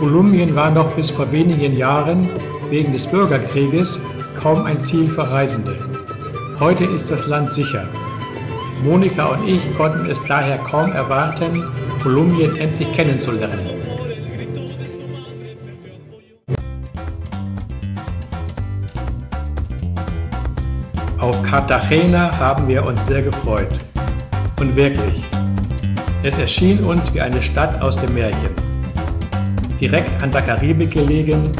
Kolumbien war noch bis vor wenigen Jahren wegen des Bürgerkrieges kaum ein Ziel für Reisende. Heute ist das Land sicher. Monika und ich konnten es daher kaum erwarten, Kolumbien endlich kennenzulernen. Auf Cartagena haben wir uns sehr gefreut. Und wirklich, es erschien uns wie eine Stadt aus dem Märchen. Direkt an der Karibik gelegen,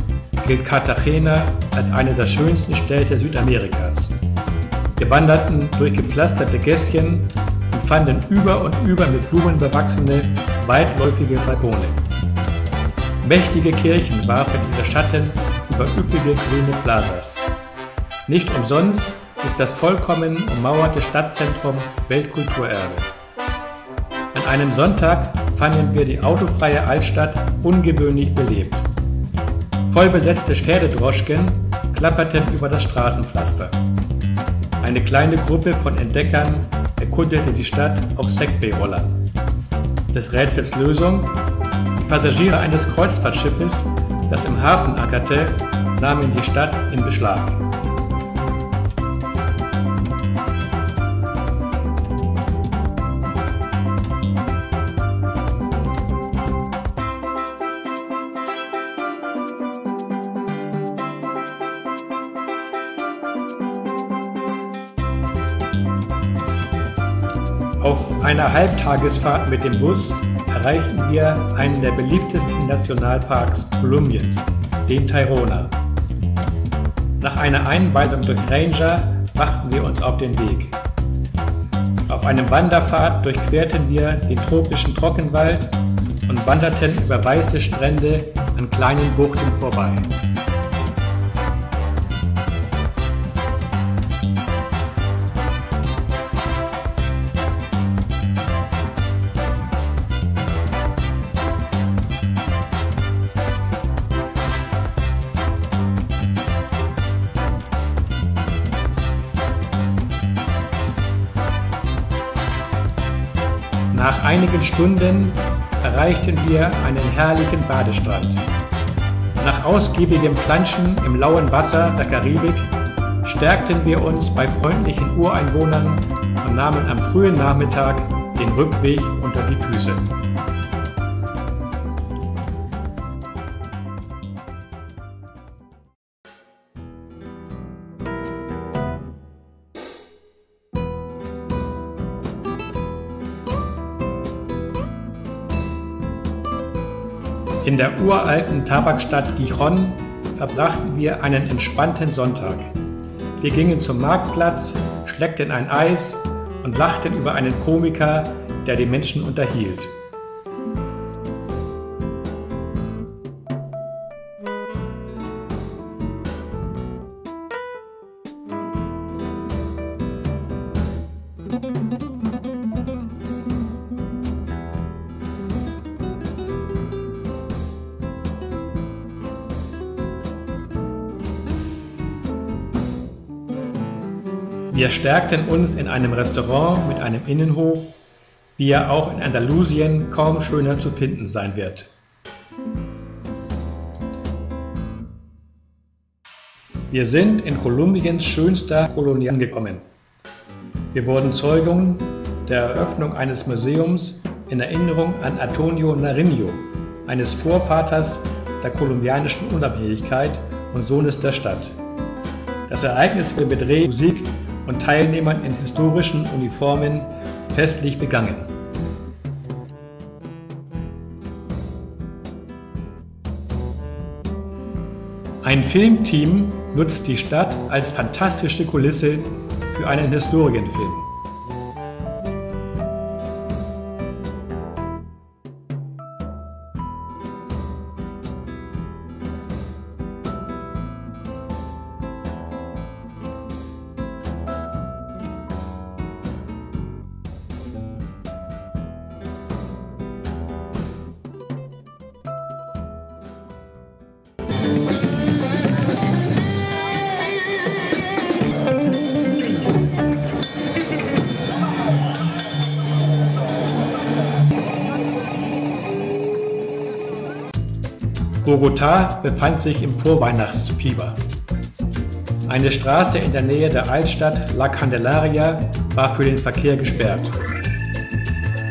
gilt Cartagena als eine der schönsten Städte Südamerikas. Wir wanderten durch gepflasterte Gässchen und fanden über und über mit Blumen bewachsene, weitläufige Balkone. Mächtige Kirchen warfen ihre Schatten über üppige grüne Plazas. Nicht umsonst ist das vollkommen ummauerte Stadtzentrum Weltkulturerbe. An einem Sonntag fanden wir die autofreie Altstadt ungewöhnlich belebt. Vollbesetzte Pferdedroschken klapperten über das Straßenpflaster. Eine kleine Gruppe von Entdeckern erkundete die Stadt auf Segway-Rollern. Des Rätsels Lösung? Die Passagiere eines Kreuzfahrtschiffes, das im Hafen ackerte, nahmen die Stadt in Beschlag. Auf einer Halbtagesfahrt mit dem Bus erreichten wir einen der beliebtesten Nationalparks Kolumbiens, den Tayrona. Nach einer Einweisung durch Ranger machten wir uns auf den Weg. Auf einem Wanderpfad durchquerten wir den tropischen Trockenwald und wanderten über weiße Strände an kleinen Buchten vorbei. Nach einigen Stunden erreichten wir einen herrlichen Badestrand. Nach ausgiebigem Planschen im lauen Wasser der Karibik stärkten wir uns bei freundlichen Ureinwohnern und nahmen am frühen Nachmittag den Rückweg unter die Füße. In der uralten Tabakstadt Gijon verbrachten wir einen entspannten Sonntag. Wir gingen zum Marktplatz, schleckten ein Eis und lachten über einen Komiker, der die Menschen unterhielt. Wir stärkten uns in einem Restaurant mit einem Innenhof, wie er auch in Andalusien kaum schöner zu finden sein wird. Wir sind in Kolumbiens schönster Kolonie angekommen. Wir wurden Zeugen der Eröffnung eines Museums in Erinnerung an Antonio Nariño, eines Vorvaters der kolumbianischen Unabhängigkeit und Sohnes der Stadt. Das Ereignis wird mit Musik und Teilnehmern in historischen Uniformen festlich begangen. Ein Filmteam nutzt die Stadt als fantastische Kulisse für einen Historienfilm. Bogotá befand sich im Vorweihnachtsfieber. Eine Straße in der Nähe der Altstadt La Candelaria war für den Verkehr gesperrt.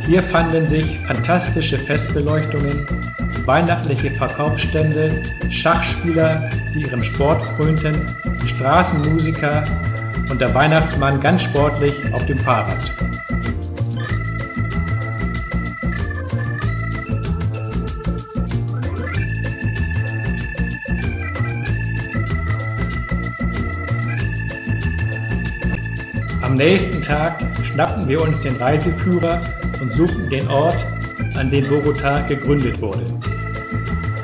Hier fanden sich fantastische Festbeleuchtungen, weihnachtliche Verkaufsstände, Schachspieler, die ihrem Sport frönten, Straßenmusiker und der Weihnachtsmann ganz sportlich auf dem Fahrrad. Nächsten Tag schnappten wir uns den Reiseführer und suchten den Ort, an dem Bogotá gegründet wurde.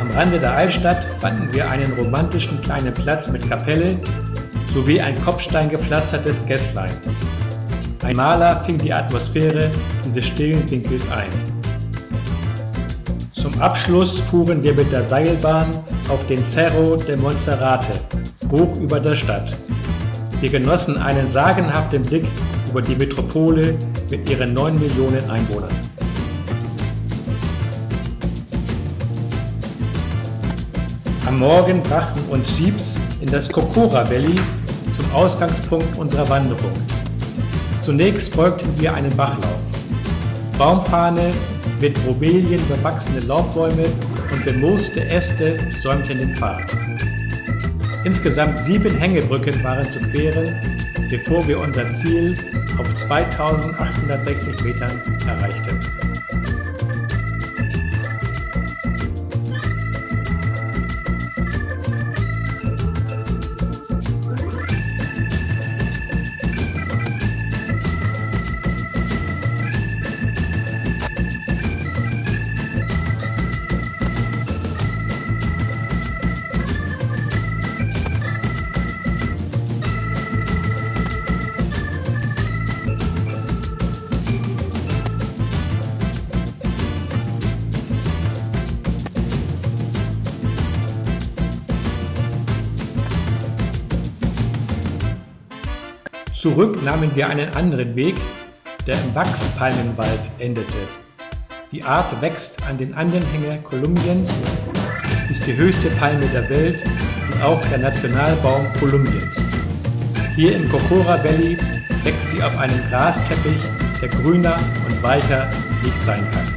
Am Rande der Altstadt fanden wir einen romantischen kleinen Platz mit Kapelle sowie ein kopfsteingepflastertes Gässlein. Ein Maler fing die Atmosphäre dieses stillen Winkels ein. Zum Abschluss fuhren wir mit der Seilbahn auf den Cerro de Monserrate, hoch über der Stadt. Wir genossen einen sagenhaften Blick über die Metropole mit ihren 9 Millionen Einwohnern. Am Morgen brachten uns Jeeps in das Kokora Valley zum Ausgangspunkt unserer Wanderung. Zunächst folgten wir einen Bachlauf. Baumfahne mit Bromelien bewachsene Laubbäume und bemooste Äste säumten den Pfad. Insgesamt sieben Hängebrücken waren zu queren, bevor wir unser Ziel auf 2860 Metern erreichten. Zurück nahmen wir einen anderen Weg, der im Wachspalmenwald endete. Die Art wächst an den Andenhänger Kolumbiens, ist die höchste Palme der Welt und auch der Nationalbaum Kolumbiens. Hier im Cocora Valley wächst sie auf einem Grasteppich, der grüner und weicher nicht sein kann.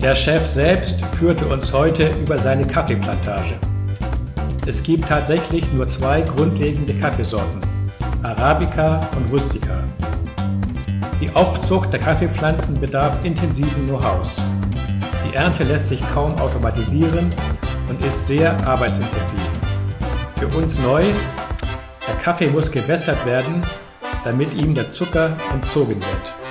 Der Chef selbst führte uns heute über seine Kaffeeplantage. Es gibt tatsächlich nur zwei grundlegende Kaffeesorten, Arabica und Rustica. Die Aufzucht der Kaffeepflanzen bedarf intensiven Know-hows. Die Ernte lässt sich kaum automatisieren und ist sehr arbeitsintensiv. Für uns neu, der Kaffee muss gewässert werden, damit ihm der Zucker entzogen wird.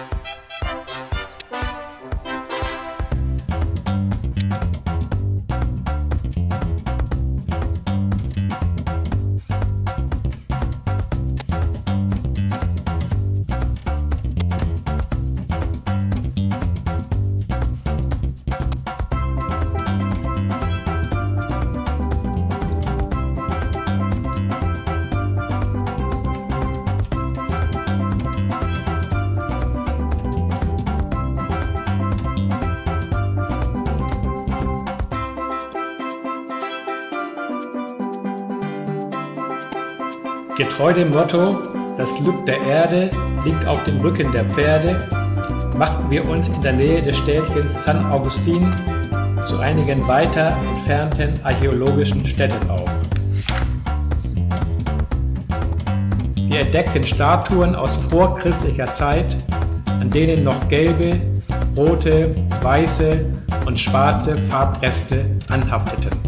Getreu dem Motto, das Glück der Erde liegt auf dem Rücken der Pferde, machten wir uns in der Nähe des Städtchens San Augustin zu einigen weiter entfernten archäologischen Städten auf. Wir entdeckten Statuen aus vorchristlicher Zeit, an denen noch gelbe, rote, weiße und schwarze Farbreste anhafteten.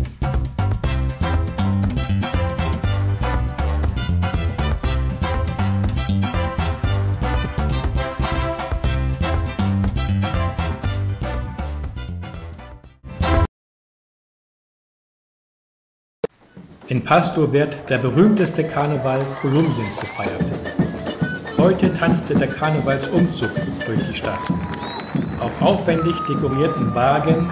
In Pasto wird der berühmteste Karneval Kolumbiens gefeiert. Heute tanzte der Karnevalsumzug durch die Stadt. Auf aufwendig dekorierten Wagen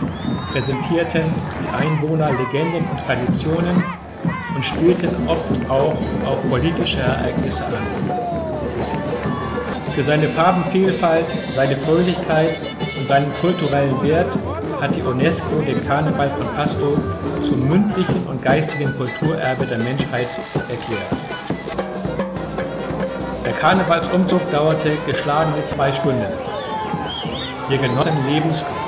präsentierten die Einwohner Legenden und Traditionen und spielten oft auch auf politische Ereignisse an. Für seine Farbenvielfalt, seine Fröhlichkeit und seinen kulturellen Wert hat die UNESCO den Karneval von Pasto zum mündlichen und geistigen Kulturerbe der Menschheit erklärt. Der Karnevalsumzug dauerte geschlagene zwei Stunden. Wir genossen Lebensfreude.